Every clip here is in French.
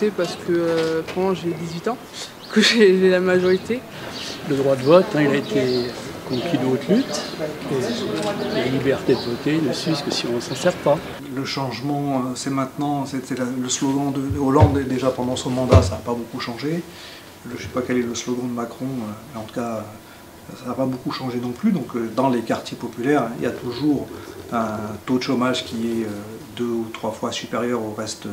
Voter parce que euh, j'ai 18 ans, que j'ai la majorité. Le droit de vote, hein, il a été conquis de haute lutte. Et la liberté de voter ne suit que si on ne s'en sert pas. Le changement, euh, c'est maintenant, c'était le slogan de Hollande déjà pendant son mandat, ça n'a pas beaucoup changé. Je ne sais pas quel est le slogan de Macron, euh, mais en tout cas, ça n'a pas beaucoup changé non plus. Donc euh, dans les quartiers populaires, il y a toujours un taux de chômage qui est deux ou trois fois supérieur au reste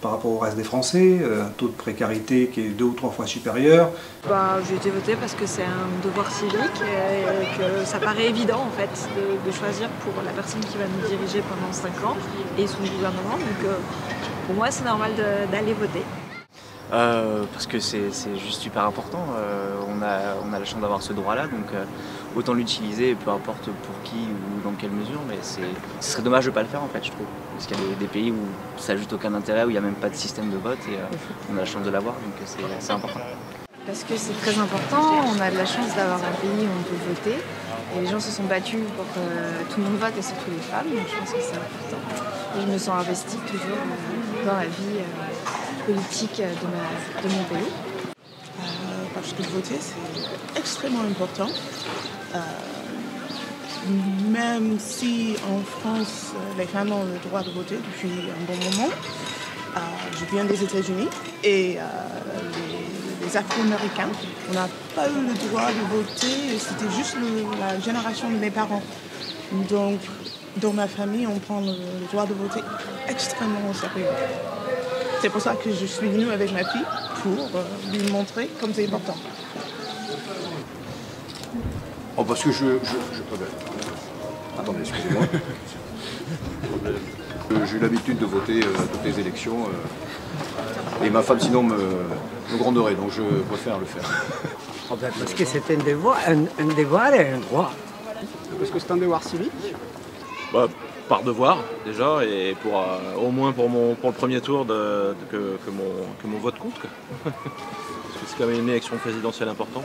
par rapport au reste des Français, euh, un taux de précarité qui est deux ou trois fois supérieur. Bah, j'ai été votée parce que c'est un devoir civique et que ça paraît évident en fait de, choisir pour la personne qui va nous diriger pendant cinq ans et son gouvernement. Donc euh, pour moi c'est normal d'aller voter. Euh, parce que c'est juste super important. on, a, on a la chance d'avoir ce droit-là, donc autant l'utiliser, peu importe pour qui ou dans quelle mesure, mais ce serait dommage de ne pas le faire en fait, je trouve. Parce qu'il y a des, pays où ça n'a juste aucun intérêt, où il n'y a même pas de système de vote et euh, on a la chance de l'avoir, donc c'est important. Parce que c'est très important, on a de la chance d'avoir un pays où on peut voter. Et les gens se sont battus pour que tout le monde vote, et surtout les femmes, donc je pense que c'est important. Et je me sens investie toujours euh, dans la vie euh, politique de, mon pays. parce que voter, c'est extrêmement important même si en France, les femmes ont le droit de voter depuis un bon moment, euh, je viens des États-Unis et euh, les, Afro-Américains, on n'a pas eu le droit de voter, c'était juste la génération de mes parents. Donc, dans ma famille, on prend le, droit de voter extrêmement au sérieux. C'est pour ça que je suis venue avec ma fille pour euh, lui montrer comme c'est important. Oh, parce que je. Attendez, excusez-moi. J'ai eu l'habitude de voter à euh, toutes les élections. Euh, et ma femme, sinon, me, gronderait, donc je préfère le faire. Oh, ben, parce que c'est un devoir, un, devoir et un droit. Parce que c'est un devoir civique bah, Par devoir, déjà, et pour, euh, au moins pour, mon, pour le premier tour, de, que, mon, que mon vote compte. parce que c'est quand même une élection présidentielle importante.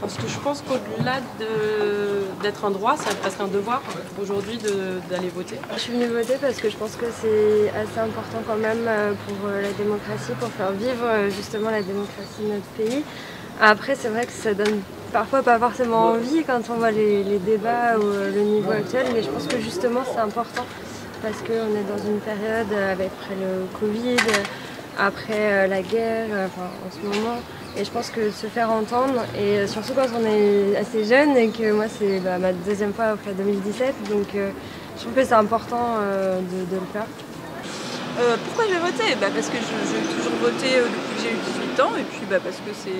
Parce que je pense qu'au-delà d'être un droit, ça presque un devoir aujourd'hui d'aller voter. Je suis venue voter parce que je pense que c'est assez important quand même euh, pour euh, la démocratie, pour faire vivre euh, justement la démocratie de notre pays. Après, c'est vrai que ça donne parfois pas forcément envie quand on voit les, débats ou le niveau actuel, mais je pense que justement c'est important parce qu'on est dans une période avec après le Covid, après la guerre, enfin, en ce moment. Et je pense que se faire entendre, et surtout quand on est assez jeune, et que moi c'est bah, ma deuxième fois après 2017, donc euh, je trouve que c'est important euh, de, le faire. Euh, pourquoi je vais voter bah, Parce que j'ai toujours voté depuis que j'ai eu 18 ans, et puis bah, parce que c'est,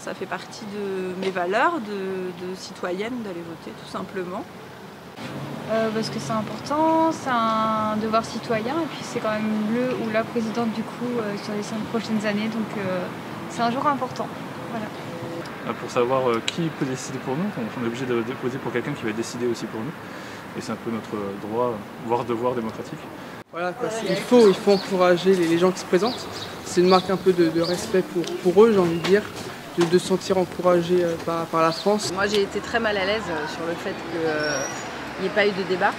ça fait partie de mes valeurs de, citoyenne d'aller voter, tout simplement. parce que c'est important, c'est un devoir citoyen et puis c'est quand même le ou la présidente du coup sur les cinq prochaines années donc c'est un jour important. Euh, pour savoir euh, qui peut décider pour nous, on est obligé de déposer pour quelqu'un qui va décider aussi pour nous. Et c'est un peu notre droit, voire devoir démocratique. Voilà, il, faut, il faut encourager les, gens qui se présentent. C'est une marque un peu de, respect pour, eux, j'ai envie de dire, de, se sentir encouragé euh, par, la France. Moi j'ai été très mal à l'aise sur le fait qu'il n'y ait pas eu de débat.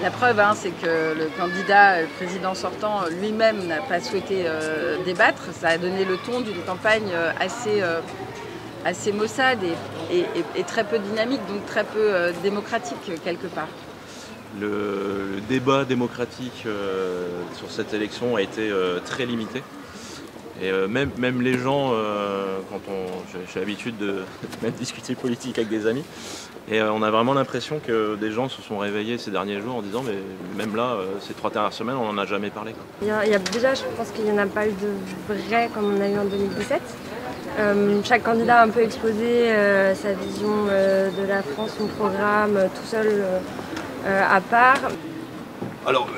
La preuve, hein, c'est que le candidat, le président sortant, lui-même n'a pas souhaité euh, débattre. Ça a donné le ton d'une campagne euh, assez, euh, maussade et, très peu dynamique, donc très peu démocratique quelque part. Le, débat démocratique sur cette élection a été très limité. Et même, les gens, quand on, j'ai l'habitude de discuter politique avec des amis, et euh, on a vraiment l'impression que des gens se sont réveillés ces derniers jours en disant mais même là, euh, ces trois dernières semaines, on n'en a jamais parlé. Il, y a, déjà, je pense qu'il n'y en a pas eu de vrai comme on a eu en 2017. Euh, chaque candidat a un peu exposé sa vision de la France, son programme, tout seul à part. Alors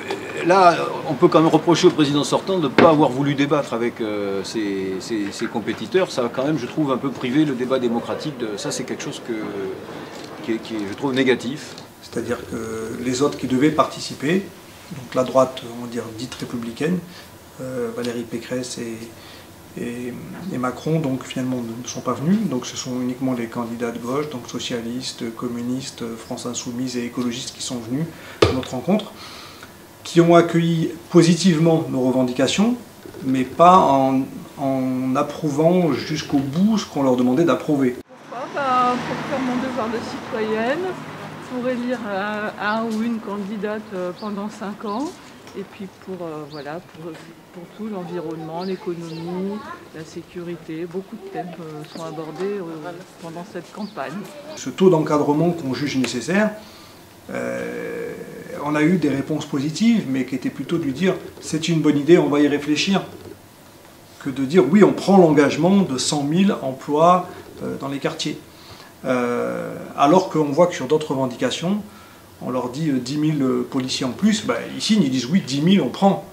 là, on peut quand même reprocher au président sortant de ne pas avoir voulu débattre avec ses, ses, compétiteurs. Ça a quand même, je trouve, un peu privé le débat démocratique. De, ça, c'est quelque chose que qui est, je trouve, négatif. C'est-à-dire que les autres qui devaient participer, donc la droite, on va dire, dite républicaine, euh, Valérie Pécresse et, Macron, donc finalement ne sont pas venus. Donc ce sont uniquement les candidats de gauche, donc socialistes, communistes, France Insoumise et écologistes qui sont venus à notre rencontre. qui ont accueilli positivement nos revendications, mais pas en, en approuvant jusqu'au bout ce qu'on leur demandait d'approuver. Pourquoi Bah, Pour de citoyenne, pour élire euh, un ou une candidate euh, pendant 5 ans, et puis pour, euh, voilà, pour, pour tout l'environnement, l'économie, la sécurité. Beaucoup de thèmes sont abordés pendant cette campagne. Ce taux d'encadrement qu'on juge nécessaire, on a eu des réponses positives, mais qui étaient plutôt de dire c'est une bonne idée, on va y réfléchir, que de dire oui, on prend l'engagement de 100 000 emplois dans les quartiers. Euh, alors qu'on voit que sur d'autres revendications, on leur dit euh, 10 000 policiers en plus, bah, ici ils disent oui, 10 000 on prend.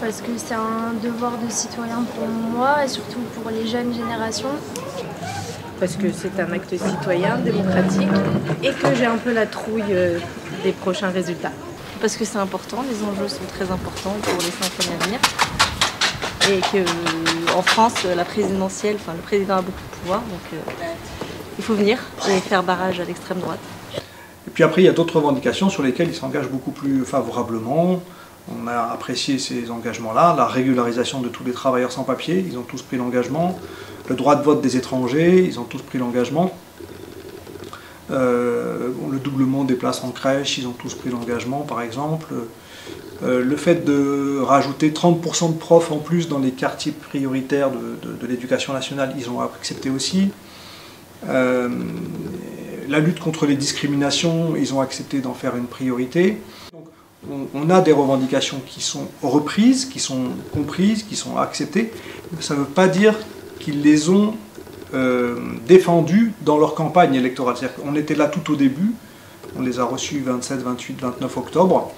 Parce que c'est un devoir de citoyen pour moi et surtout pour les jeunes générations. Parce que c'est un acte citoyen, démocratique, et que j'ai un peu la trouille euh, des prochains résultats. Parce que c'est important, les enjeux sont très importants pour les cinq années à venir. Et qu'en France, la présidentielle, enfin le président a beaucoup de pouvoir, donc euh, il faut venir et faire barrage à l'extrême droite. Et puis après, il y a d'autres revendications sur lesquelles ils s'engagent beaucoup plus favorablement. On a apprécié ces engagements-là, la régularisation de tous les travailleurs sans papier, ils ont tous pris l'engagement. Le droit de vote des étrangers, ils ont tous pris l'engagement. Euh, le doublement des places en crèche, ils ont tous pris l'engagement, par exemple. Euh, le fait de rajouter 30% de profs en plus dans les quartiers prioritaires de l'éducation nationale, ils ont accepté aussi. Euh, la lutte contre les discriminations, ils ont accepté d'en faire une priorité. On, a des revendications qui sont reprises, qui sont comprises, qui sont acceptées. Ça ne veut pas dire qu'ils les ont euh, défendues dans leur campagne électorale. C'est-à-dire était là tout au début, on les a reçus 27, 28, 29 octobre,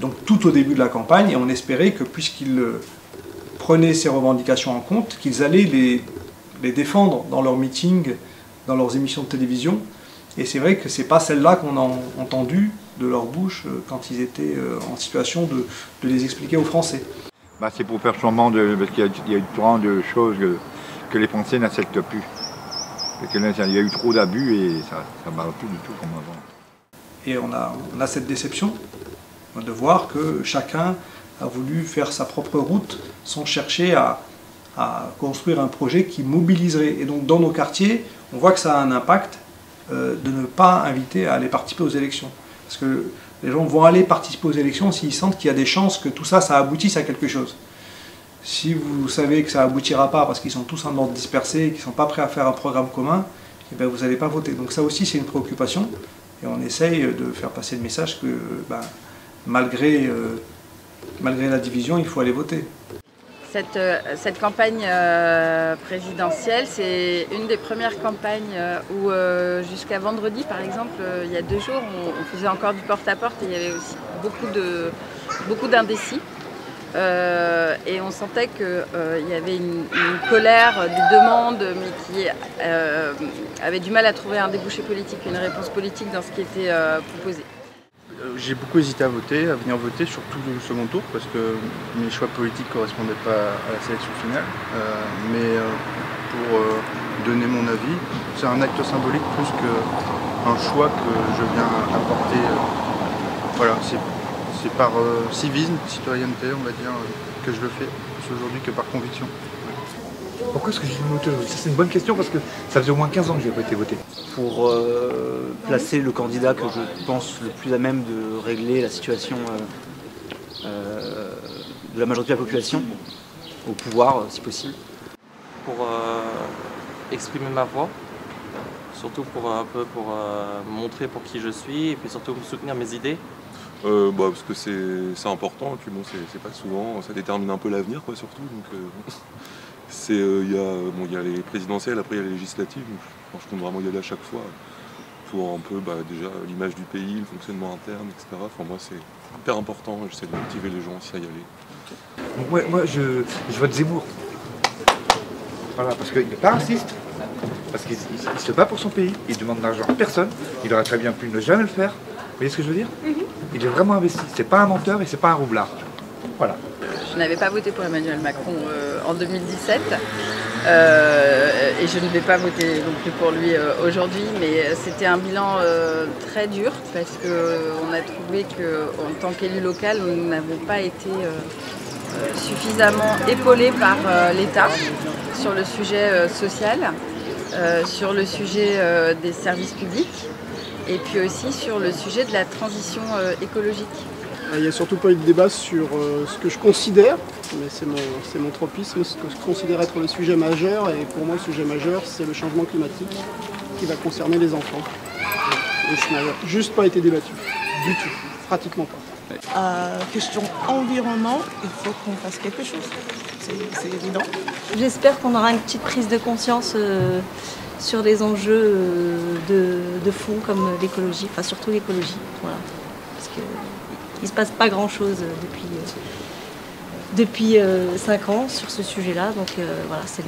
donc tout au début de la campagne, et on espérait que puisqu'ils euh, prenaient ces revendications en compte, qu'ils allaient les, les défendre dans leurs meetings, dans leurs émissions de télévision. Et c'est vrai que c'est pas celle-là qu'on a entendu de leur bouche euh, quand ils étaient euh, en situation de, de les expliquer aux Français. Bah, c'est pour faire changement de. Parce qu'il y a, il y a eu tant de choses que, que les Français n'acceptent plus. Parce que là, il y a eu trop d'abus et ça ne va plus du tout comme avant. Et on a, on a cette déception de voir que chacun a voulu faire sa propre route sans chercher à, à construire un projet qui mobiliserait. Et donc dans nos quartiers, on voit que ça a un impact euh, de ne pas inviter à aller participer aux élections. Parce que les gens vont aller participer aux élections s'ils sentent qu'il y a des chances que tout ça, ça aboutisse à quelque chose. Si vous savez que ça aboutira pas parce qu'ils sont tous en ordre dispersé et qu'ils ne sont pas prêts à faire un programme commun, eh ben, vous n'allez pas voter. Donc ça aussi c'est une préoccupation et on essaye de faire passer le message que ben, malgré, euh, malgré la division, il faut aller voter. Cette, euh, cette campagne euh, présidentielle, c'est une des premières campagnes euh, où jusqu'à vendredi, par exemple, il y a deux jours, on, faisait encore du porte-à-porte et il y avait aussi beaucoup d'indécis. Et on sentait qu'il y avait une, colère, des demandes, mais qui avait du mal à trouver un débouché politique, une réponse politique dans ce qui était proposé. Euh, J'ai beaucoup hésité à voter, à venir voter, surtout au second tour, parce que mes choix politiques ne correspondaient pas à la sélection finale. Euh, mais euh, pour donner mon avis, c'est un acte symbolique plus qu'un choix que je viens apporter. voilà, c'est par civisme, citoyenneté, on va dire, que je le fais plus aujourd'hui que par conviction. Pourquoi est-ce que j'ai voté aujourd'hui Ça, c'est une bonne question parce que ça faisait au moins 15 ans que je n'avais pas été voté. pour euh, placer le candidat que je pense le plus à même de régler la situation euh, euh, de la majorité de la population au pouvoir, si possible. pour euh, exprimer ma voix, surtout pour un peu pour euh, montrer pour qui je suis et puis surtout pour soutenir mes idées. Euh, bah, parce que c'est c'est important, et puis bon, c'est c'est pas souvent, ça détermine un peu l'avenir, quoi, surtout. Donc, euh, c'est, euh, il y, a- bon, il y a les présidentielles, après il y a les législatives, donc je, compte vraiment y aller à chaque fois pour un peu bah, déjà l'image du pays, le fonctionnement interne, etc. Enfin, moi, c'est hyper important, j'essaie de motiver les gens aussi à y aller. Donc, moi, moi, je, je vote Zemmour. Voilà, parce qu'il n'est pas raciste. Parce qu'il il- il se bat pour son pays, il demande de l'argent à personne. Il aurait très bien pu ne jamais le faire. Vous voyez ce que je veux dire? Il est vraiment investi. C'est pas un menteur et c'est pas un roublard. Voilà. Je n'avais pas voté pour Emmanuel Macron euh, en 2017 Euh, et je ne vais pas voter non plus pour lui euh, aujourd'hui, mais c'était un bilan euh, très dur parce qu'on a trouvé qu'en tant qu'élu local, nous n'avons pas été suffisamment épaulés par l'État sur le sujet social, sur le sujet des services publics et puis aussi sur le sujet de la transition écologique. Il n'y a surtout pas eu de débat sur ce que je considère mais c'est mon, mon tropisme, ce que je considère être le sujet majeur, et pour moi le sujet majeur c'est le changement climatique qui va concerner les enfants. Et ça n'a juste pas été débattu, du tout, pratiquement pas. Euh, question environnement, il faut qu'on fasse quelque chose, c'est évident. J'espère qu'on aura une petite prise de conscience euh, sur les enjeux euh, de, fond comme l'écologie, enfin surtout l'écologie, voilà. Qu'il ne se passe pas grand chose depuis depuis 5 euh, ans sur ce sujet-là. Donc euh, voilà, c'est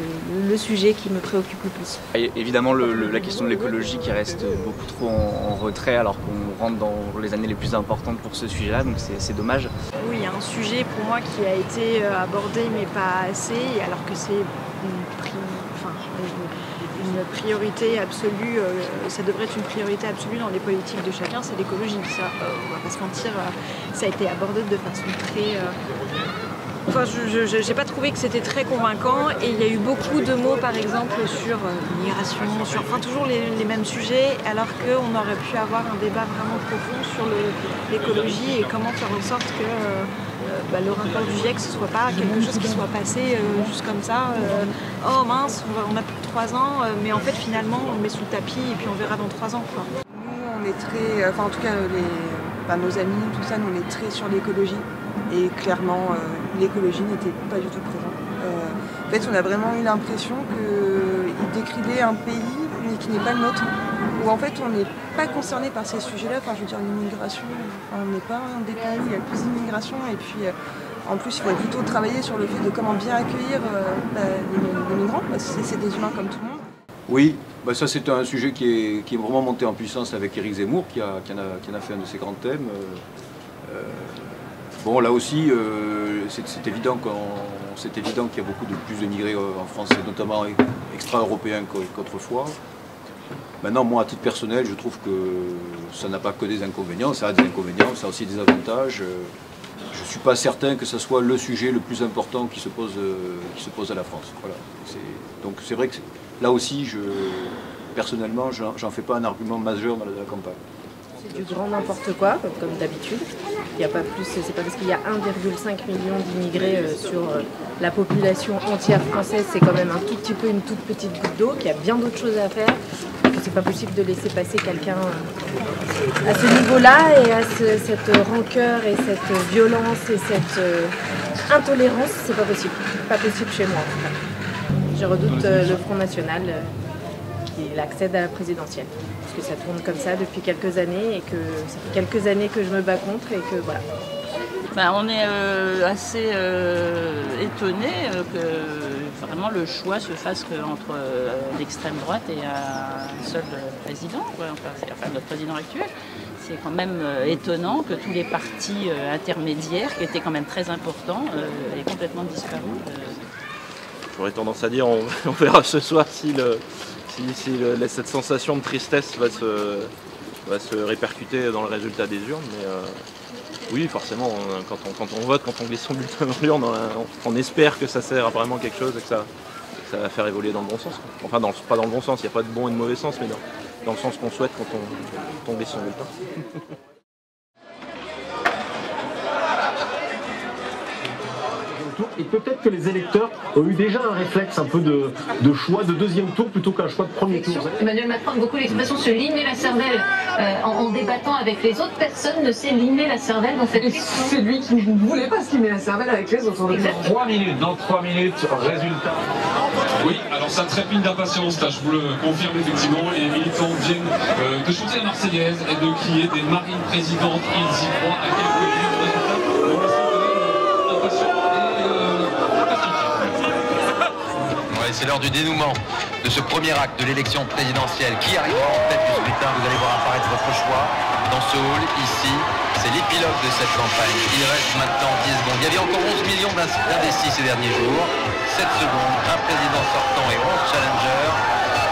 le, sujet qui me préoccupe le plus. évidemment, la question de l'écologie qui reste beaucoup trop en, retrait alors qu'on rentre dans les années les plus importantes pour ce sujet-là, donc c'est dommage. Oui, il y a un sujet pour moi qui a été euh, abordé mais pas assez, alors que c'est priorité absolue, ça devrait être une priorité absolue dans les politiques de chacun, c'est l'écologie. Ça, on va pas se mentir, ça a été abordé de façon très Enfin, je n'ai pas trouvé que c'était très convaincant et il y a eu beaucoup de mots par exemple sur euh, l'immigration, sur enfin, toujours les, mêmes sujets alors qu'on aurait pu avoir un débat vraiment profond sur l'écologie et comment faire en sorte que euh, euh, bah, le rapport du GIEC ce soit pas quelque chose qui soit passé juste comme ça. oh mince, on, a plus de 3 ans, mais en fait finalement on le met sous le tapis et puis on verra dans 3 ans. Nous on est très, enfin en tout cas bah, nos amis, tout ça, nous on est très sur l'écologie et clairement euh, l'écologie n'était pas du tout présente. Euh, en fait, on a vraiment eu l'impression qu'il décrivait un pays mais qui n'est pas le nôtre, où en fait on n'est pas concerné par ces sujets-là. Enfin, je veux dire, l'immigration, on n'est pas un des pays où il y a plus d'immigration et puis. Euh, en plus, il faudrait plutôt travailler sur le fait de comment bien accueillir bah, les, migrants, parce que c'est des humains comme tout le monde. Oui, bah ça c'est un sujet qui est, vraiment monté en puissance avec Éric Zemmour, qui, en a, fait un de ses grands thèmes. Bon, là aussi, euh, c'est évident qu'il y a beaucoup de plus de migrés euh, en France, notamment extra-européens qu'autrefois. Maintenant, moi, à titre personnel, je trouve que ça n'a pas que des inconvénients, ça a des inconvénients, ça a aussi des avantages. Je ne suis pas certain que ce soit le sujet le plus important qui se pose, qui se pose à la France. Voilà. Donc c'est vrai que là aussi, je, personnellement, j'en fais pas un argument majeur dans la campagne du grand n'importe quoi, comme d'habitude. Il n'y a pas plus, c'est pas parce qu'il y a 1,5 million d'immigrés euh, sur euh, la population entière française, c'est quand même un tout petit peu une toute petite goutte d'eau, qu'il y a bien d'autres choses à faire, c'est pas possible de laisser passer quelqu'un euh, à ce niveau-là et à cette rancœur et cette violence et cette intolérance, c'est pas possible. Pas possible chez moi. Je redoute le Front National qui accède à la présidentielle que ça tourne comme ça depuis quelques années et que ça fait quelques années que je me bats contre et que voilà. Ben, on est euh, assez euh, étonné euh, que vraiment le choix se fasse entre l'extrême droite et un seul président, enfin, notre président actuel. C'est quand même étonnant que tous les partis intermédiaires, qui étaient quand même très importants, aient complètement disparu. J'aurais tendance à dire, on, on verra ce soir si le, si, cette sensation de tristesse va se, va se répercuter dans le résultat des urnes. Mais euh, oui, forcément, quand, on, vote, quand on glisse son bulletin dans l'urne, on, espère que ça sert à vraiment quelque chose et que ça, va faire évoluer dans le bon sens. Enfin, pas dans le bon sens, il n'y a pas de bon et de mauvais sens, mais dans, le sens qu'on souhaite quand on, quand on glisse son bulletin. Et peut-être que les électeurs ont eu déjà un réflexe un peu de, choix de deuxième tour plutôt qu'un choix de premier tour. Emmanuel Macron a beaucoup l'expression se limer la cervelle euh, en, débattant avec les autres personnes ne s'est limer la cervelle dans cette C'est lui qui ne voulait pas se limer la cervelle avec les autres. Trois minutes, dans trois minutes, résultat. Oui, alors ça trépigne d'impatience, je vous le confirme effectivement, les militants viennent euh, de chanter la Marseillaise et de crier des marines présidentes, ils y croient à quelques c'est l'heure du dénouement de ce premier acte de l'élection présidentielle. Qui arrivera en tête du scrutin Vous allez voir apparaître votre choix dans ce hall, ici. C'est l'épilogue de cette campagne. Il reste maintenant 10 secondes. Il y avait encore 11 millions d'indécis ces derniers jours. 7 secondes, un président sortant et 11 challengers.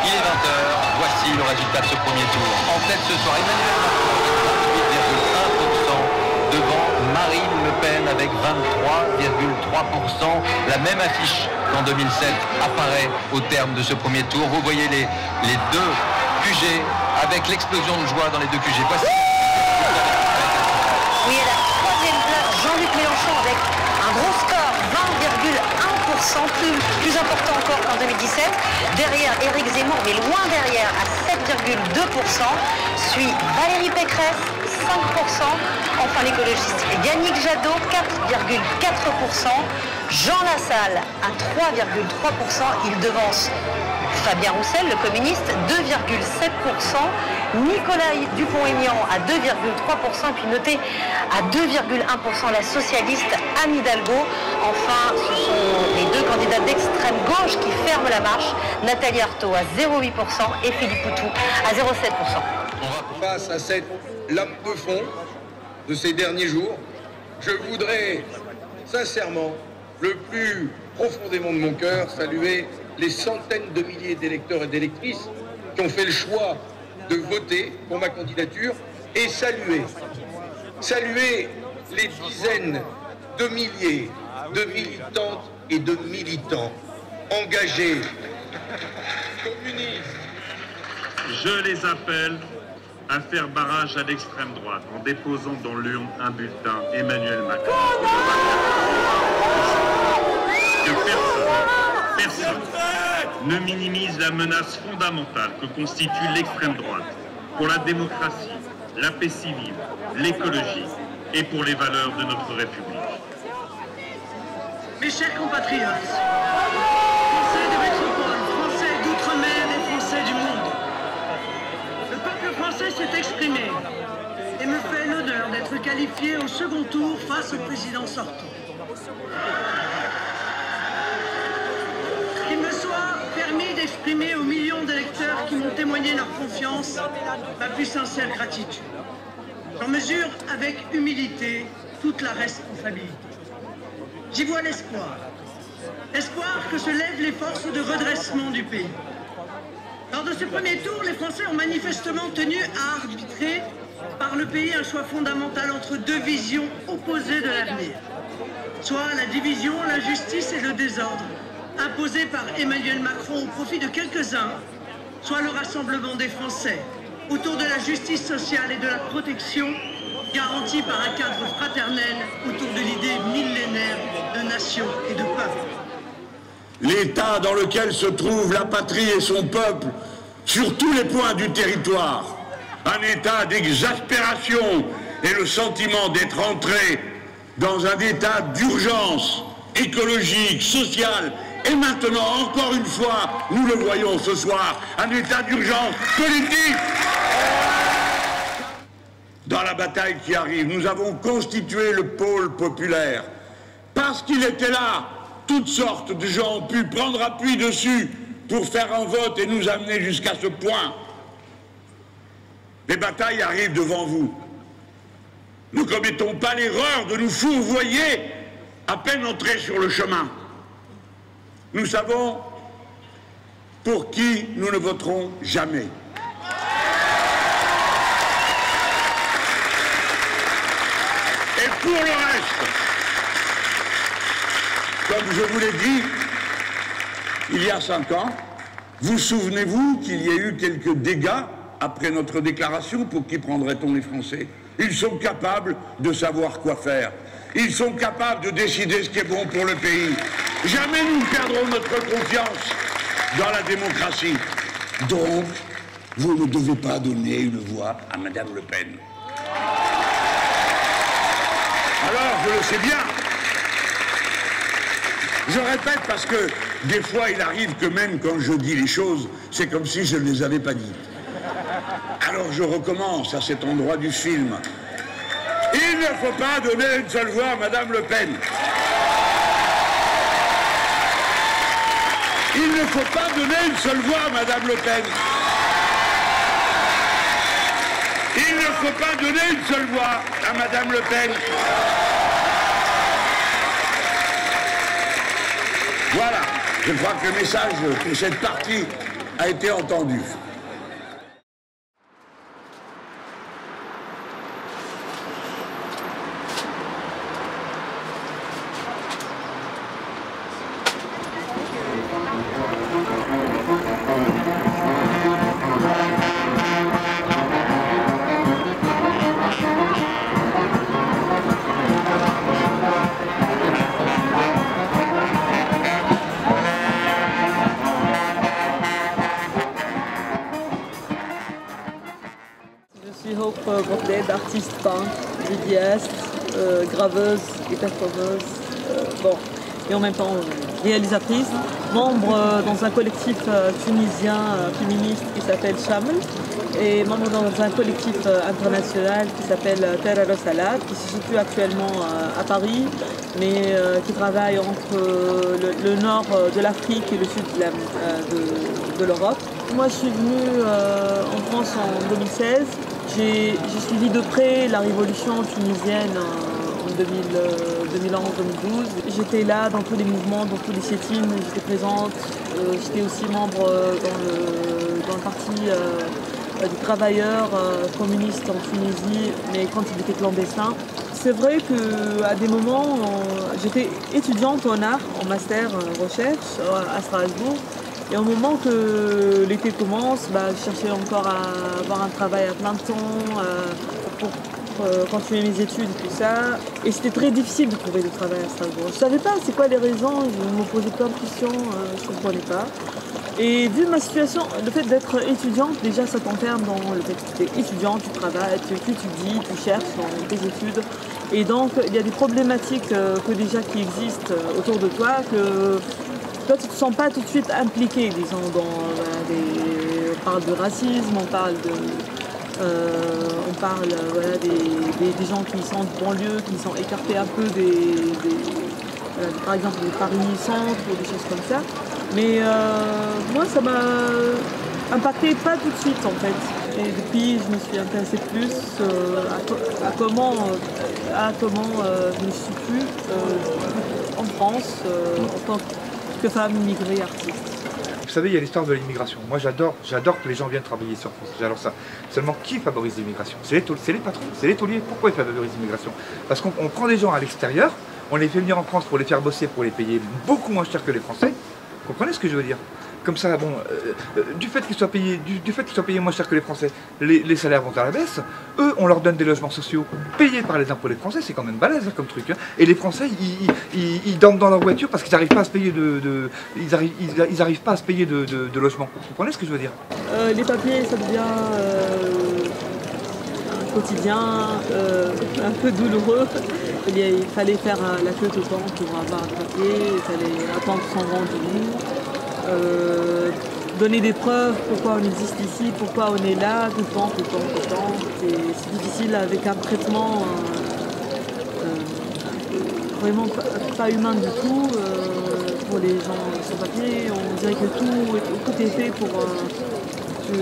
Il est 20h, voici le résultat de ce premier tour. En tête ce soir, Emmanuel Macron, 38,1% devant Marine Le Pen avec 23,3%. La même affiche qu'en 2007 apparaît au terme de ce premier tour. Vous voyez les, les deux QG avec l'explosion de joie dans les deux QG. Voici. Oui, la troisième place, Jean-Luc Mélenchon avec un gros score, 20,1%, plus, important encore qu'en 2017. Derrière Éric Zemmour, mais loin derrière, à 7,2%, suit Valérie Pécresse, 5%. Enfin, l'écologiste Yannick Jadot, 4,4%. Jean Lassalle, à 3,3%. Il devance Fabien Roussel, le communiste, 2,7%. Nicolas Dupont-Aignan à 2,3%. Et puis notez à 2,1% la socialiste Anne Hidalgo. Enfin, ce sont les deux candidats d'extrême gauche qui ferment la marche. Nathalie Arthaud à 0,8% et Philippe Poutou à 0,7%. Face à cette lame de fond de ces derniers jours, je voudrais sincèrement, le plus profondément de mon cœur, saluer les centaines de milliers d'électeurs et d'électrices qui ont fait le choix de voter pour ma candidature et saluer, saluer les dizaines de milliers de militantes et de militants engagés, communistes, Je les appelle à faire barrage à l'extrême droite en déposant dans l'urne un bulletin Emmanuel Macron. Que personne, personne ne minimise la menace fondamentale que constitue l'extrême droite pour la démocratie, la paix civile, l'écologie et pour les valeurs de notre République. Mes chers compatriotes, Français de métropole, Français d'outre-mer et Français du monde, le peuple français s'est exprimé et me fait l'honneur d'être qualifié au second tour face au président sortant. Permis d'exprimer aux millions d'électeurs qui m'ont témoigné leur confiance ma plus sincère gratitude. J'en mesure avec humilité toute la responsabilité. J'y vois l'espoir. Espoir que se lèvent les forces de redressement du pays. Lors de ce premier tour, les Français ont manifestement tenu à arbitrer par le pays un choix fondamental entre deux visions opposées de l'avenir. Soit la division, la justice et le désordre, imposés par Emmanuel Macron au profit de quelques-uns, soit le rassemblement des Français autour de la justice sociale et de la protection garantie par un cadre fraternel autour de l'idée millénaire de nation et de peuple. l'état dans lequel se trouve la patrie et son peuple sur tous les points du territoire. Un état d'exaspération et le sentiment d'être entré dans un état d'urgence écologique, sociale et maintenant, encore une fois, nous le voyons ce soir, un état d'urgence politique. Dans la bataille qui arrive, nous avons constitué le pôle populaire. Parce qu'il était là, toutes sortes de gens ont pu prendre appui dessus pour faire un vote et nous amener jusqu'à ce point. Les batailles arrivent devant vous. Ne commettons pas l'erreur de nous fourvoyer à peine entrés sur le chemin. Nous savons pour qui nous ne voterons jamais. Et pour le reste, comme je vous l'ai dit, il y a cinq ans, vous souvenez-vous qu'il y a eu quelques dégâts après notre déclaration pour qui prendrait-on les Français? Ils sont capables de savoir quoi faire. Ils sont capables de décider ce qui est bon pour le pays. Jamais nous ne perdrons notre confiance dans la démocratie. Donc, vous ne devez pas donner une voix à Madame Le Pen. Alors, je le sais bien. Je répète parce que des fois, il arrive que même quand je dis les choses, c'est comme si je ne les avais pas dites. Alors je recommence à cet endroit du film. Il ne faut pas donner une seule voix à Madame Le Pen. Il ne faut pas donner une seule voix à Madame Le Pen. Il ne faut pas donner une seule voix à Madame Le Pen. Voilà, je crois que le message pour cette partie a été entendu. Je suis Hope Bordet, artiste peintre, vidéaste, euh, graveuse et performeuse, euh, bon, et en même temps euh, réalisatrice, membre euh, dans un collectif euh, tunisien euh, féministe qui s'appelle Chamel et membre dans un collectif euh, international qui s'appelle euh, Terre al Salad qui se situe actuellement euh, à Paris mais euh, qui travaille entre euh, le, nord euh, de l'Afrique et le sud de euh, l'Europe. Moi je suis venue euh, en France en 2016 j'ai suivi de près la révolution tunisienne euh, en 2000, euh, 2011-2012. J'étais là dans tous les mouvements, dans tous les sit j'étais présente. Euh, j'étais aussi membre dans, le, parti des travailleurs communistes en Tunisie, mais quand il était clandestin. C'est vrai qu'à des moments, j'étais étudiante en art, en master recherche à Strasbourg. Et au moment que l'été commence, bah, je cherchais encore à avoir un travail à plein temps euh, pour, euh, continuer mes études et tout ça. Et c'était très difficile de trouver du travail à Strasbourg. Je ne savais pas c'est quoi les raisons, je me posais plein de questions, euh, je ne comprenais pas. Et vu ma situation, le fait d'être étudiante, déjà ça t'enferme dans le fait que tu es étudiante, tu travailles, tu, tu étudies, tu cherches dans tes études. Et donc il y a des problématiques que déjà qui existent autour de toi toi, tu ne te sens pas tout de suite impliqué, disons, dans voilà, des- on parle de racisme, on parle euh, on parle euh, des, des- gens qui sont de banlieue, qui sont écartés un peu des, par exemple des Paris Centre ou des choses comme ça. Mais euh, moi, ça m'a impacté pas tout de suite en fait. Et depuis, je me suis intéressée plus euh, à, co- à comment, euh, à comment euh, je me suis plus euh, en France euh, en tant que femme immigrée. Vous savez, il y a l'histoire de l'immigration. Moi, j'adore, j'adore que les gens viennent travailler sur France. J'adore ça. Seulement, qui favorise l'immigration? C'est les, les patrons, c'est les tauliers. Pourquoi ils favorisent l'immigration? Parce qu'on on prend des gens à l'extérieur, on les fait venir en France pour les faire bosser, pour les payer beaucoup moins cher que les Français. Vous comprenez ce que je veux dire? Comme ça, bon, euh, euh, du fait qu'ils soient payés, du, fait qu'ils soient payés moins cher que les Français, les, salaires vont à la baisse. Eux, on leur donne des logements sociaux payés par les impôts des Français. C'est quand même balèze hein, comme truc. hein. Et les Français, ils, dorment dans leur voiture parce qu'ils n'arrivent pas à se payer de, de- ils arrivent, ils, arrivent pas à se payer de, logement. Vous comprenez ce que je veux dire? Euh, les papiers, ça devient un quotidien un peu douloureux. Il, fallait faire la queue tout le temps pour avoir un papier, il fallait attendre son rendez-vous, euh, donner des preuves pourquoi on existe ici, pourquoi on est là, tout le temps, tout le temps, tout le temps. C'est difficile avec un traitement euh, euh, vraiment pas, humain du tout pour les gens sans papier. On dirait que tout, tout est fait pour que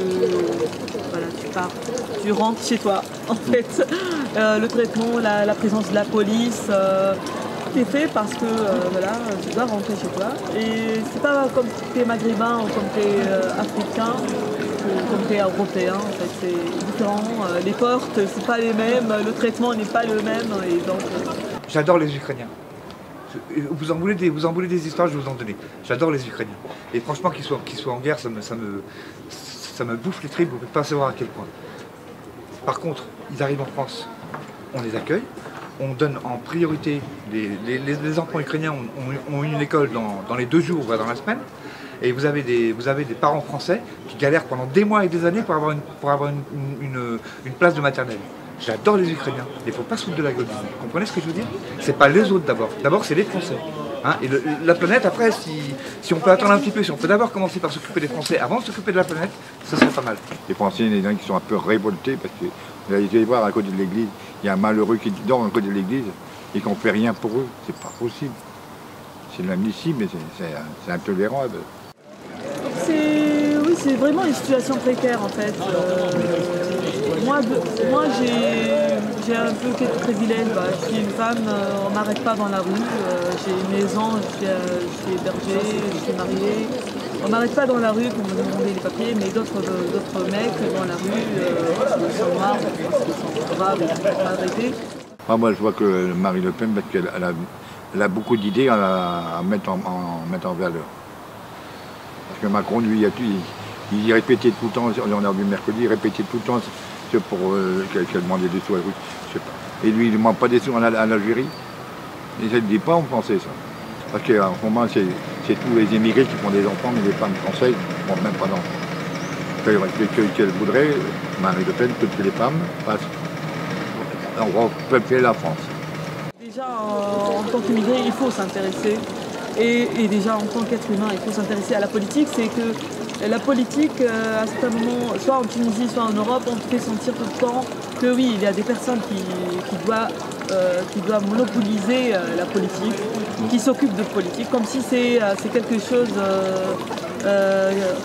tu pars, tu rentres chez toi en fait. Le traitement, la présence de la police, euh, tout est fait parce que euh, voilà, tu dois rentrer chez toi. Et c'est pas comme tu es maghrébin ou comme tu es africain ou comme tu es européen, en fait, c'est différent. Euh, les portes, c'est pas les mêmes, le traitement n'est pas le même. Et donc, euh, J'adore les Ukrainiens. Vous en, voulez des, vous en voulez des histoires, je vais vous en donner. J'adore les Ukrainiens. Et franchement, qu'ils soient, qu'ils soient en guerre, ça me, ça, me, ça me bouffe les tripes, vous ne pouvez pas savoir à quel point. Par contre, ils arrivent en France, on les accueille, on donne en priorité, les, enfants ukrainiens ont, ont- une école dans, les deux jours, voire dans la semaine, et vous avez, des, parents français qui galèrent pendant des mois et des années pour avoir une, place de maternelle. J'adore les Ukrainiens, il ne faut pas se foutre de la gueule. Vous comprenez ce que je veux dire? C'est pas les autres d'abord, d'abord c'est les Français. Hein, et la planète, après, si, on peut attendre un petit peu, si on peut d'abord commencer par s'occuper des Français avant de s'occuper de la planète, ça serait pas mal. Les Français, il y en a qui sont un peu révoltés parce que vous allez voir à côté de l'église, il y a un malheureux qui dort à côté de l'église et qu'on ne fait rien pour eux. C'est pas possible. C'est inadmissible, mais c'est- intolérable. oui, c'est vraiment une situation précaire en fait. Euh, moi, moi j'ai un peu quelques privilèges. Bah, je suis une femme, euh, on m'arrête pas dans la rue. euh, j'ai une maison, je suis hébergée, je suis mariée. On m'arrête pas dans la rue pour me demander les papiers, mais d'autres euh, mecs dans la rue, euh, ils sont noirs, qu'ils sont graves, ils ne sont pas arrêtés. Ah, moi, je vois que Marie Le Pen, parce qu'elle elle a, elle a beaucoup d'idées à, mettre, en, en- mettre en valeur. Parce que Macron, lui, il, il, répétait tout le temps, on a vu mercredi, il répétait tout le temps pour euh, qu'elle demandait des sous à la rue. Sais pas. Et lui, il ne demande pas des sous à l'Algérie. Et ça ne dit pas en français, ça. Parce qu'en ce moment, c'est tous les immigrés qui font des enfants, mais les femmes françaises ne font même pas d'enfants. Qu'elle que- qu'elle voudrait, Marie Le Pen, que toutes les femmes passent. On va peupler la France. Déjà, en, en tant qu'immigré, il faut s'intéresser. Et, et déjà, en tant qu'être humain, il faut s'intéresser à la politique. C'est que la politique, euh, à certains moments, soit en Tunisie, soit en Europe, on fait sentir tout le temps que oui, il y a des personnes qui, qui doivent, euh, qui doivent monopoliser euh, la politique, qui s'occupent de politique, comme si c'est quelque chose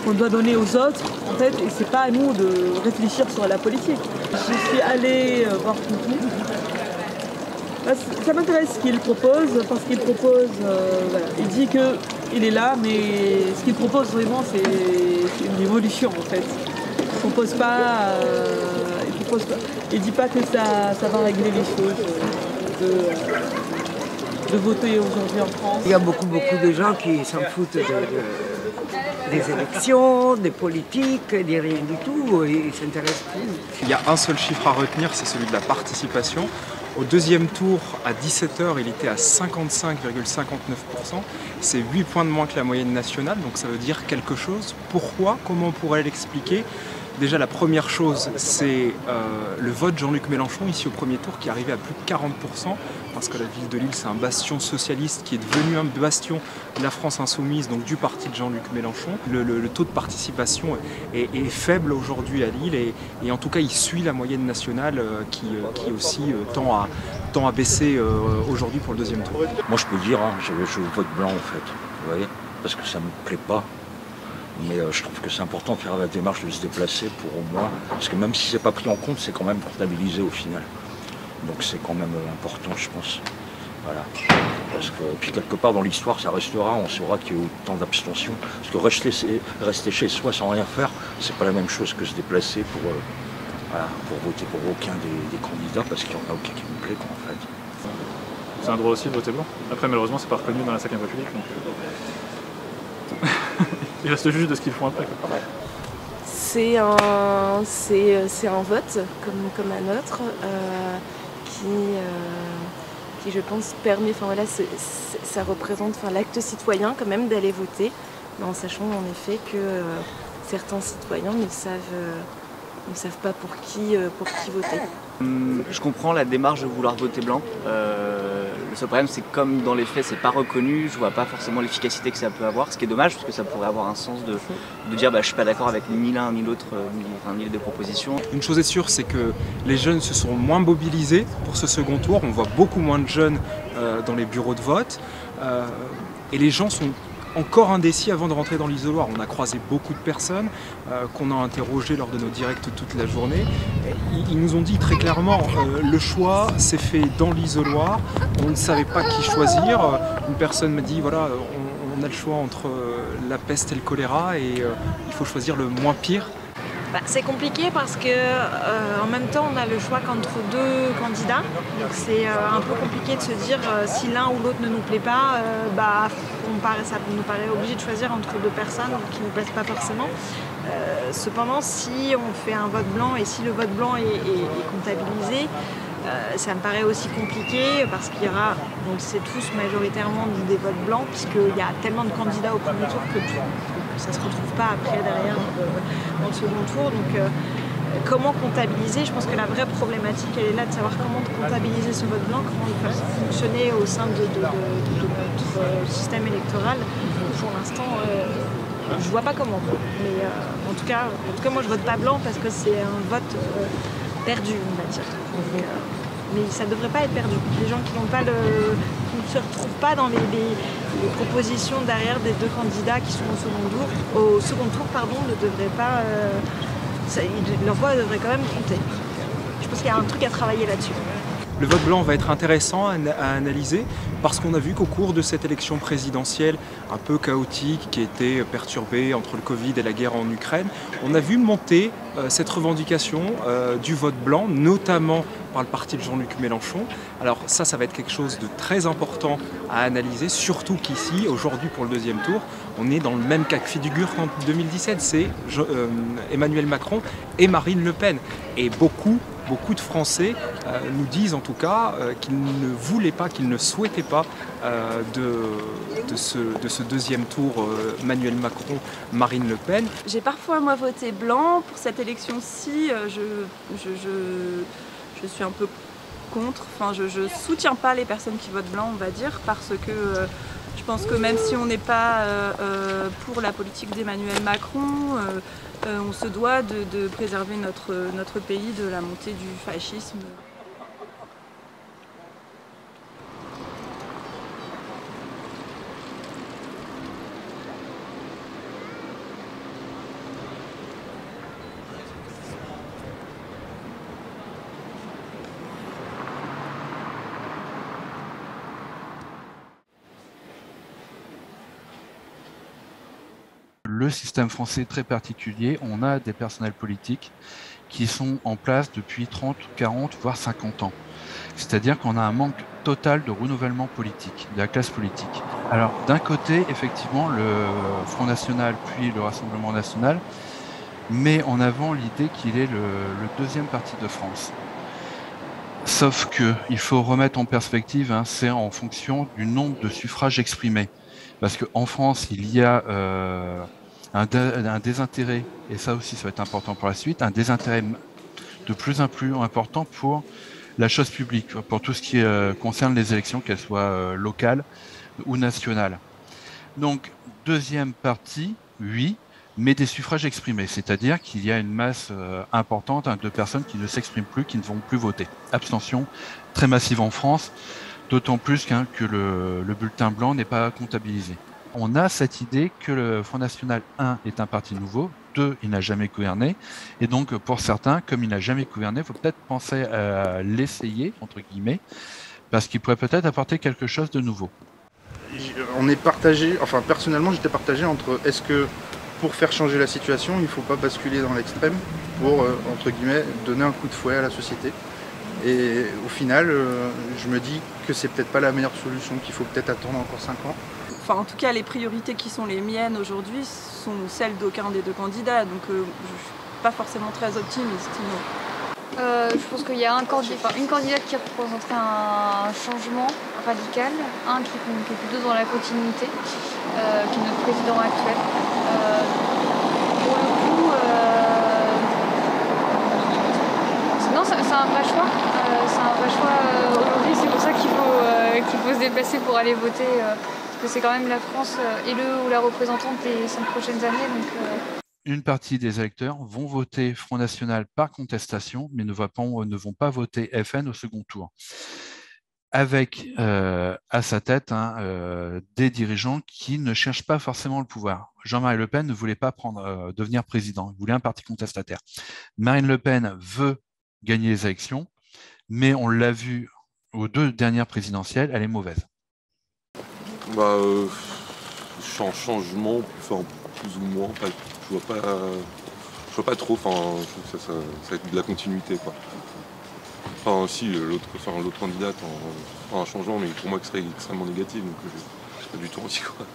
qu'on doit donner aux autres, en fait, et c'est pas à nous de réfléchir sur la politique. Je suis allée voir c- Ça m'intéresse ce qu'il propose, parce qu'il propose, il dit qu'il est là, mais ce qu'il propose vraiment, c'est une évolution en fait. Il propose pas, euh, il propose pas, il dit pas que ça, ça va régler les choses, euh, de, euh, de voter aujourd'hui en France. Il y a beaucoup, beaucoup de gens qui s'en foutent de- de- des élections, des politiques, des rien du tout. Ils s'intéressent plus. Il y a un seul chiffre à retenir, c'est celui de la participation. Au deuxième tour, à 17h, il était à 55,59%. C'est 8 points de moins que la moyenne nationale, donc ça veut dire quelque chose. Pourquoi? Comment on pourrait l'expliquer? Déjà, la première chose, c'est euh, le vote Jean-Luc Mélenchon, ici au premier tour, qui est arrivé à plus de 40%, parce que la ville de Lille, c'est un bastion socialiste qui est devenu un bastion de la France insoumise, donc du parti de Jean-Luc Mélenchon. Le, taux de participation est, faible aujourd'hui à Lille, et, en tout cas, il suit la moyenne nationale euh, qui, euh, qui aussi tend, à, baisser aujourd'hui pour le deuxième tour. Moi, je peux dire, hein, je, je vote blanc en fait, vous voyez, parce que ça me plaît pas. Mais euh, je trouve que c'est important de faire la démarche de se déplacer pour au moins, parce que même si c'est pas pris en compte, c'est quand même comptabilisé au final. Donc c'est quand même euh, important, je pense. Voilà. Parce que puis quelque part dans l'histoire, ça restera, on saura qu'il y a eu autant d'abstention. Parce que rester, chez soi sans rien faire, c'est pas la même chose que se déplacer pour, euh, pour voter pour aucun des, candidats, parce qu'il n'y en a aucun qui me plaît, quoi, en fait. C'est un droit aussi de voter blanc? Après, malheureusement, c'est pas reconnu dans la 5 République. Euh, Il reste juste de ce qu'ils font après. quoi. C'est un, c'est, c'est un vote comme, comme un autre euh, qui, euh, qui, je pense, permet, enfin voilà, ça représente enfin, l'acte citoyen quand même d'aller voter, mais en sachant en effet que euh, certains citoyens ne savent, euh, ne savent pas pour qui, euh, pour qui voter. Hum, Je comprends la démarche de vouloir voter blanc. Euh, le seul problème, c'est que comme dans les faits, c'est pas reconnu, je vois pas forcément l'efficacité que ça peut avoir, ce qui est dommage parce que ça pourrait avoir un sens de, dire bah, je suis pas d'accord avec ni l'un ni l'autre, euh, ni, enfin, ni les deux propositions. Une chose est sûre, c'est que les jeunes se sont moins mobilisés pour ce second tour. On voit beaucoup moins de jeunes euh, dans les bureaux de vote. Euh, et les gens sont encore indécis avant de rentrer dans l'isoloir. On a croisé beaucoup de personnes euh, qu'on a interrogées lors de nos directs toute la journée. Ils, nous ont dit très clairement, euh, le choix s'est fait dans l'isoloir. On ne savait pas qui choisir. Euh, Une personne m'a dit, voilà, on, on a le choix entre la peste et le choléra et il faut choisir le moins pire. Bah, c'est compliqué parce que euh, en même temps on a le choix qu'entre deux candidats. Donc c'est euh, un peu compliqué de se dire euh, si l'un ou l'autre ne nous plaît pas, bah, on ça nous paraît obligé de choisir entre deux personnes qui ne nous plaisent pas forcément. Cependant, si on fait un vote blanc et si le vote blanc est, est- comptabilisé, ça me paraît aussi compliqué parce qu'il y aura, on le sait tous, majoritairement des votes blancs puisqu'il y a tellement de candidats au premier tour que, tout- ça ne se retrouve pas après derrière dans le second tour. Donc, euh, comment comptabiliser? Je pense que la vraie problématique, elle est là de savoir comment comptabiliser ce vote blanc, comment le faire fonctionner au sein de, notre euh, système électoral. Pour l'instant, euh, je vois pas comment. Mais euh, en, tout cas, en tout cas, moi, je vote pas blanc parce que c'est un vote perdu, on va dire. Mais ça devrait pas être perdu. Les gens qui n'ont pas le, se retrouve pas dans les, propositions derrière des deux candidats qui sont au second tour, au second tour pardon, ne devrait pas. euh, leur voix devrait quand même compter. Je pense qu'il y a un truc à travailler là-dessus. Le vote blanc va être intéressant à, à analyser parce qu'on a vu qu'au cours de cette élection présidentielle un peu chaotique qui était perturbée entre le Covid et la guerre en Ukraine, on a vu monter euh, cette revendication euh, du vote blanc, notamment par le parti de Jean-Luc Mélenchon. Alors ça, ça va être quelque chose de très important à analyser, surtout qu'ici, aujourd'hui pour le deuxième tour, on est dans le même cas de figure qu'en 2017, c'est euh, Emmanuel Macron et Marine Le Pen. Et beaucoup beaucoup de Français euh, nous disent en tout cas euh, qu'ils ne voulaient pas, qu'ils ne souhaitaient pas de, ce, de ce deuxième tour euh, Manuel Macron-Marine Le Pen. J'ai parfois moi voté blanc pour cette élection-ci. je, je suis un peu contre. Enfin, je, je soutiens pas les personnes qui votent blanc, on va dire, parce que euh, je pense que même si on n'est pas euh, euh, pour la politique d'Emmanuel Macron, on se doit de, préserver notre pays de la montée du fascisme. Le système français très particulier. On a des personnels politiques qui sont en place depuis 30, 40, voire 50 ans. C'est-à-dire qu'on a un manque total de renouvellement politique, de la classe politique. Alors, d'un côté, effectivement, le Front National puis le Rassemblement National met en avant l'idée qu'il est le, le deuxième parti de France. Sauf que il faut remettre en perspective, hein, c'est en fonction du nombre de suffrages exprimés. Parce qu'en France, il y a euh, un, dé- un désintérêt, et ça aussi ça va être important pour la suite, un désintérêt de plus en plus important pour la chose publique, pour tout ce qui euh, concerne les élections, qu'elles soient euh, locales ou nationales. Donc, deuxième partie, oui, mais des suffrages exprimés, c'est-à-dire qu'il y a une masse euh, importante hein, de personnes qui ne s'expriment plus, qui ne vont plus voter. Abstention très massive en France, d'autant plus qu'un- que le bulletin blanc n'est pas comptabilisé. On a cette idée que le Front National 1 est un parti nouveau, 2 il n'a jamais gouverné, et donc pour certains, comme il n'a jamais gouverné, il faut peut-être penser à l'essayer, entre guillemets, parce qu'il pourrait peut-être apporter quelque chose de nouveau. on est partagé, enfin personnellement j'étais partagé entre est-ce que pour faire changer la situation, il ne faut pas basculer dans l'extrême pour, euh, entre guillemets, donner un coup de fouet à la société? Et au final, euh, je me dis que c'est peut-être pas la meilleure solution, qu'il faut peut-être attendre encore 5 ans. Enfin, en tout cas, les priorités qui sont les miennes aujourd'hui sont celles d'aucun des deux candidats. Donc, euh, je ne suis pas forcément très optimiste. Euh, je pense qu'il y a un candi- enfin, une candidate qui représenterait un changement radical, un qui, est plutôt dans la continuité, euh, qui est notre président actuel. Pour le coup, c'est un vrai choix. C'est un vrai choix aujourd'hui. C'est pour ça qu'il faut, qu'il faut se déplacer pour aller voter. C'est quand même la France euh, et ou la représentante des cinq prochaines années. Euh, Une partie des électeurs vont voter Front National par contestation, mais ne, vont pas voter FN au second tour. Avec euh, à sa tête hein, des dirigeants qui ne cherchent pas forcément le pouvoir. Jean-Marie Le Pen ne voulait pas devenir président, il voulait un parti contestataire. Marine Le Pen veut gagner les élections, mais on l'a vu aux deux dernières présidentielles, elle est mauvaise. Bah, euh, chan- changement, plus ou moins, je vois pas, je vois pas trop, enfin, ça, ça, ça va être de la continuité, quoi. Enfin, si, l'autre, enfin, candidate en, un changement, mais pour moi, qui serait extrêmement négatif, donc euh, je suis pas du tout anti, quoi.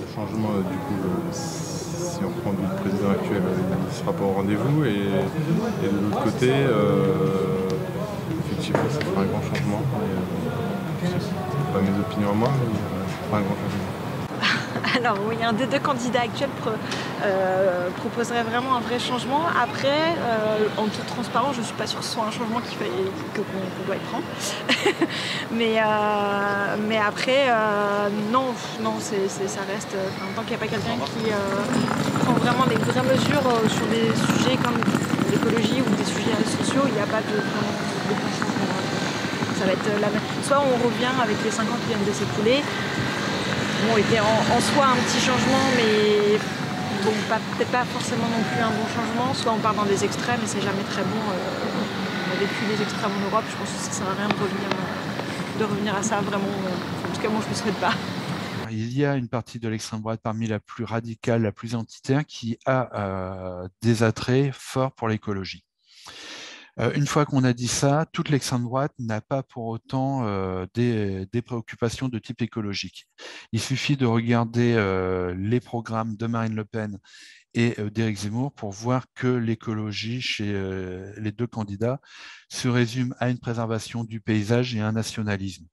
Le changement, euh, du coup, euh, si on prend le président actuel, il ne sera pas au rendez-vous. Et, de l'autre côté, effectivement, ça fera un grand changement. Pas mes opinions à moi, mais Alors oui, un des deux candidats actuels euh, proposerait vraiment un vrai changement. Après, euh, en toute transparence, je ne suis pas sûre que ce soit un changement qu'il que- qu'on doit y prendre. mais, euh, mais après, non, non ça reste. tant qu'il n'y a pas quelqu'un qui, prend vraiment les vraies mesures sur des sujets comme l'écologie ou des sujets sociaux, il n'y a pas de, ça va être la même. Soit on revient avec les 5 ans qui viennent de s'écouler, bon, était en, en, soi un petit changement, mais bon, peut-être pas forcément non plus un bon changement. Soit on part dans des extrêmes et c'est jamais très bon. Euh, on a vécu des extrêmes en Europe, je pense que ça sert à rien de revenir, de revenir à ça vraiment. En tout cas, moi, je ne le souhaite pas. Il y a une partie de l'extrême droite parmi la plus radicale, la plus identitaire, qui a euh, des attraits forts pour l'écologie. Euh, une fois qu'on a dit ça, toute l'extrême droite n'a pas pour autant euh, des, préoccupations de type écologique. Il suffit de regarder euh, les programmes de Marine Le Pen et d'Éric Zemmour pour voir que l'écologie chez les deux candidats se résume à une préservation du paysage et un nationalisme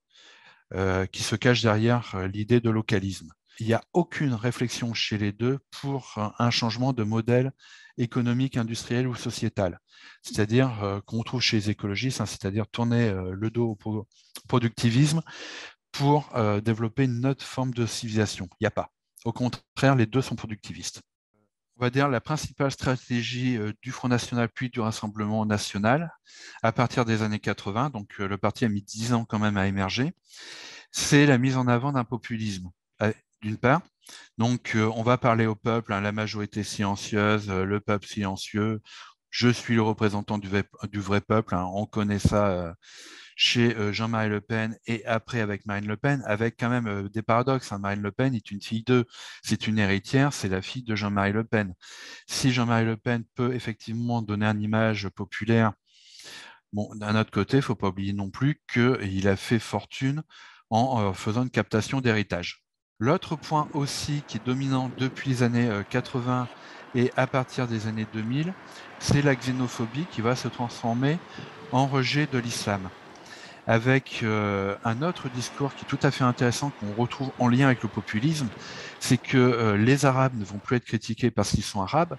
qui se cache derrière l'idée de localisme. Il n'y a aucune réflexion chez les deux pour un changement de modèle économique, industriel ou sociétal. C'est-à-dire euh, qu'on trouve chez les écologistes, hein, c'est-à-dire tourner euh, le dos au productivisme pour euh, développer une autre forme de civilisation. Il n'y a pas. Au contraire, les deux sont productivistes. On va dire la principale stratégie du Front National puis du Rassemblement National à partir des années 80, donc le parti a mis 10 ans quand même à émerger, c'est la mise en avant d'un populisme d'une part. Donc, euh, on va parler au peuple, hein, la majorité silencieuse, euh, le peuple silencieux. Je suis le représentant du, vrai peuple. Hein, on connaît ça euh, chez Jean-Marie Le Pen et après avec Marine Le Pen, avec quand même des paradoxes. Hein. Marine Le Pen est une fille d'eux, c'est une héritière, c'est la fille de Jean-Marie Le Pen. Si Jean-Marie Le Pen peut effectivement donner une image populaire, d'un autre côté, il ne faut pas oublier non plus qu'il a fait fortune en faisant une captation d'héritage. L'autre point aussi qui est dominant depuis les années 80 euh, et à partir des années 2000, c'est la xénophobie qui va se transformer en rejet de l'islam. Avec euh, un autre discours qui est tout à fait intéressant qu'on retrouve en lien avec le populisme, c'est que euh, les Arabes ne vont plus être critiqués parce qu'ils sont arabes,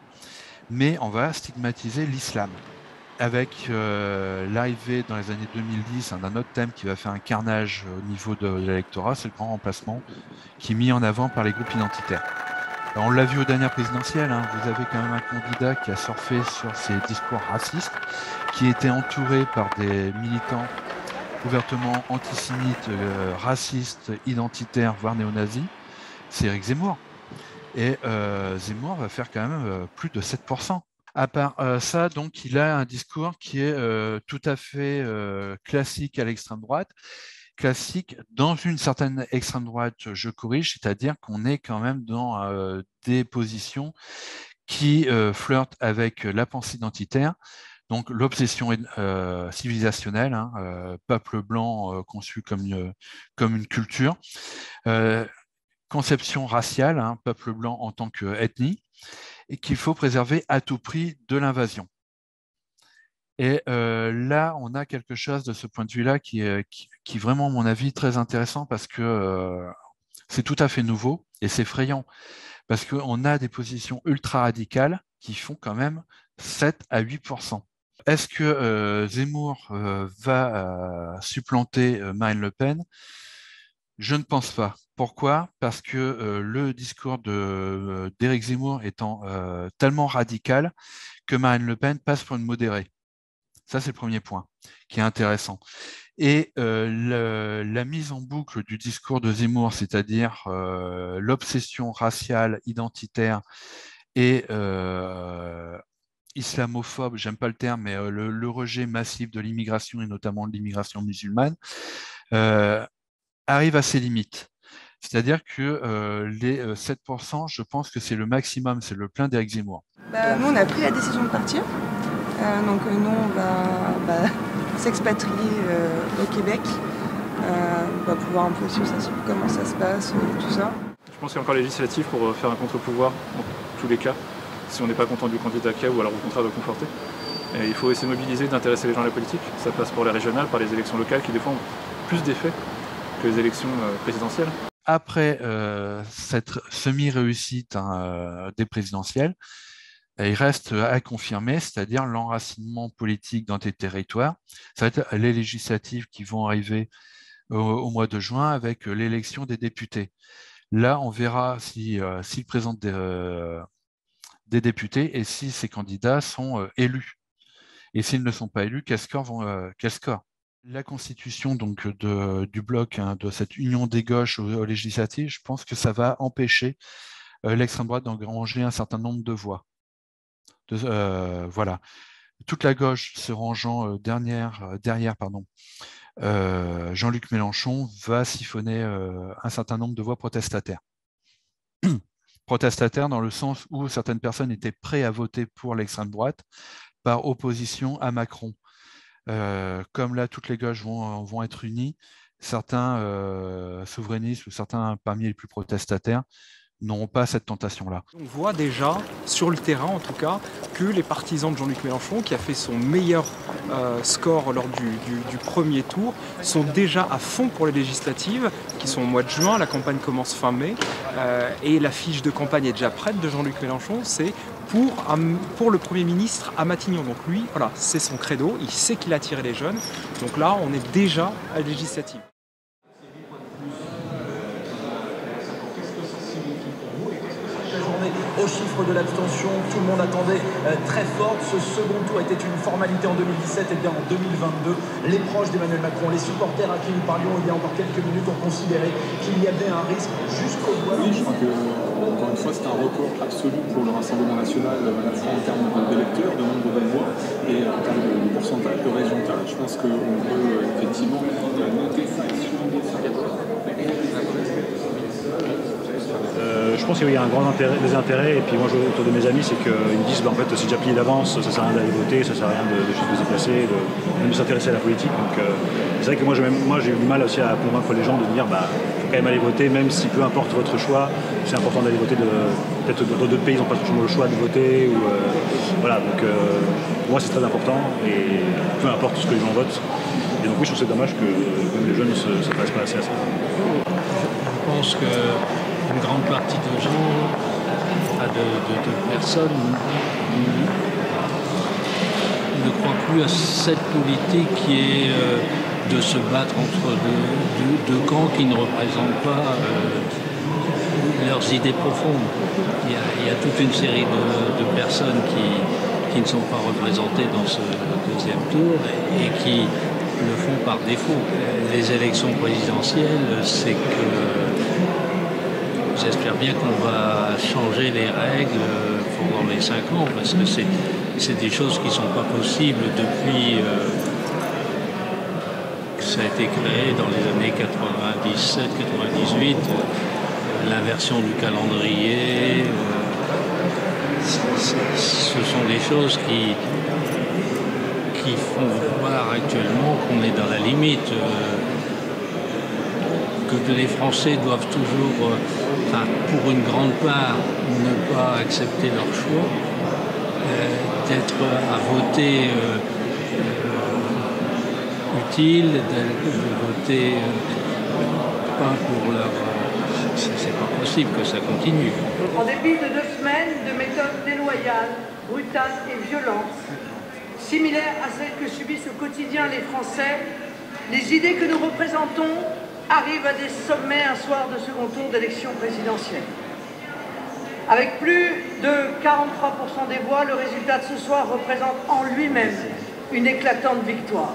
mais on va stigmatiser l'islam avec euh, l'arrivée dans les années 2010 d'un autre thème qui va faire un carnage au niveau de, l'électorat, c'est le grand remplacement qui est mis en avant par les groupes identitaires. on l'a vu aux dernières présidentielles, hein, vous avez quand même un candidat qui a surfé sur ses discours racistes, qui était entouré par des militants ouvertement antisémites, euh, racistes, identitaires, voire néo-nazis, c'est Eric Zemmour. Et euh, Zemmour va faire quand même plus de 7%. À part euh, ça, donc, il a un discours qui est euh, tout à fait euh, classique à l'extrême droite, classique dans une certaine extrême droite, je corrige, c'est-à-dire qu'on est quand même dans des positions qui flirtent avec la pensée identitaire, donc l'obsession civilisationnelle, hein, peuple blanc conçu comme une, comme une culture, conception raciale, hein, peuple blanc en tant qu'ethnie, et qu'il faut préserver à tout prix de l'invasion. Et euh, là, on a quelque chose de ce point de vue-là qui est, vraiment, à mon avis, très intéressant parce que euh, c'est tout à fait nouveau et c'est effrayant parce qu'on a des positions ultra radicales qui font quand même 7 à 8% Est-ce que euh, Zemmour va supplanter Marine Le Pen? Je ne pense pas. Pourquoi? Parce que euh, le discours euh, d'Éric Zemmour étant euh, tellement radical que Marine Le Pen passe pour une modérée. Ça, c'est le premier point qui est intéressant. Et la mise en boucle du discours de Zemmour, c'est-à-dire l'obsession raciale, identitaire et islamophobe, j'aime pas le terme, mais le, le, rejet massif de l'immigration et notamment de l'immigration musulmane, arrive à ses limites. C'est-à-dire que euh, les 7%, euh, je pense que c'est le maximum, c'est le plein d'Éric Zemmour. Bah, nous, on a pris la décision de partir. Euh, donc nous, on va bah, s'expatrier au Québec. on va pouvoir un peu suivre comment ça se passe et tout ça. Je pense qu'il y a encore législatif pour faire un contre-pouvoir, dans tous les cas, si on n'est pas content du candidat qu'il y a ou alors au contraire de le conforter. Et il faut essayer de mobiliser, d'intéresser les gens à la politique. Ça passe pour les régionales, par les élections locales qui des fois ont plus d'effets que les élections présidentielles après euh, cette semi-réussite hein, euh, des présidentielles, il reste à confirmer, c'est-à-dire l'enracinement politique dans des territoires. Ça va être les législatives qui vont arriver au, mois de juin avec l'élection des députés. Là, on verra s'ils si, présentent des, députés et si ces candidats sont élus. Et s'ils ne sont pas élus, vont, quel score? La constitution donc du bloc, hein, de cette union des gauches aux, législatives, je pense que ça va empêcher l'extrême droite d'engranger un certain nombre de voix. voilà toute la gauche se rangeant derrière, derrière pardon, Jean-Luc Mélenchon va siphonner un certain nombre de voix protestataires. protestataires dans le sens où certaines personnes étaient prêtes à voter pour l'extrême droite par opposition à Macron. Comme là, toutes les gauches vont, vont être unies, certains souverainistes ou certains parmi les plus protestataires n'auront pas cette tentation-là. On voit déjà, sur le terrain en tout cas, que les partisans de Jean-Luc Mélenchon, qui a fait son meilleur score lors du, premier tour, sont déjà à fond pour les législatives, qui sont au mois de juin, la campagne commence fin mai, et la fiche de campagne est déjà prête de Jean-Luc Mélenchon, c'est pour, pour le Premier ministre à Matignon. Donc lui, voilà, c'est son credo, il sait qu'il a attiré les jeunes, donc là on est déjà à la législative. au chiffre de l'abstention. Tout le monde attendait euh, très fort. Ce second tour était une formalité en 2017 et bien en 2022. Les proches d'Emmanuel Macron, les supporters à qui nous parlions il y a encore quelques minutes ont considéré qu'il y avait un risque jusqu'au bout. Oui, je crois que, encore une fois, c'est un record absolu pour le Rassemblement national, à la fois en termes d'électeurs, de nombre de voix et en termes de pourcentage, de résultats. Je pense qu'on peut effectivement noter ça euh, je pense qu'il y a un grand intérêt, des intérêts, et puis moi autour de mes amis, c'est qu'ils me disent bah, en fait c'est déjà plié d'avance, ça sert à rien d'aller voter, ça sert à rien de, se déplacer, de, s'intéresser à la politique. Donc euh, c'est vrai que moi j'ai eu du mal aussi à convaincre les gens de dire bah quand même aller voter, même si peu importe votre choix, c'est important d'aller voter. Peut-être dans d'autres pays ils n'ont pas toujours le choix de voter. Ou, euh, voilà, donc pour moi c'est très important et peu importe ce que les gens votent. Et donc oui je trouve c'est dommage que même les jeunes ne s'intéressent pas assez à ça. Je pense que une grande partie de gens, de, personnes, ne croient plus à cette politique qui est euh, de se battre entre deux, camps qui ne représentent pas euh, leurs idées profondes. Il y, a, toute une série de, personnes qui, ne sont pas représentées dans ce deuxième tour et qui le font par défaut. Les élections présidentielles, c'est que J'espère bien qu'on va changer les règles pendant les cinq ans, parce que c'est des choses qui ne sont pas possibles depuis euh, ça a été créé dans les années 97-98, l'inversion du calendrier. Euh, ce sont des choses qui, qui font voir actuellement qu'on est dans la limite. Euh, que les Français doivent toujours, euh, pour une grande part, ne pas accepter leur choix, euh, d'être à voter euh, de, voter pas pour leur. c'est pas possible que ça continue. En dépit de deux semaines de méthodes déloyales, brutales et violentes, similaires à celles que subissent au quotidien les Français, les idées que nous représentons arrive à des sommets un soir de second tour d'élection présidentielle. Avec plus de 43% des voix, le résultat de ce soir représente en lui-même une éclatante victoire.